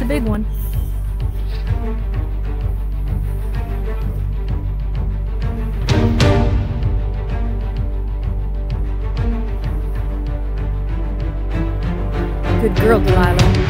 It's a big one. Good girl, Delilah.